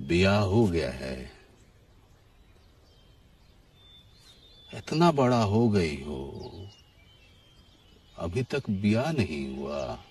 ब्याह हो गया है। इतना बड़ा हो गई हो। अभी तक ब्याह नहीं हुआ।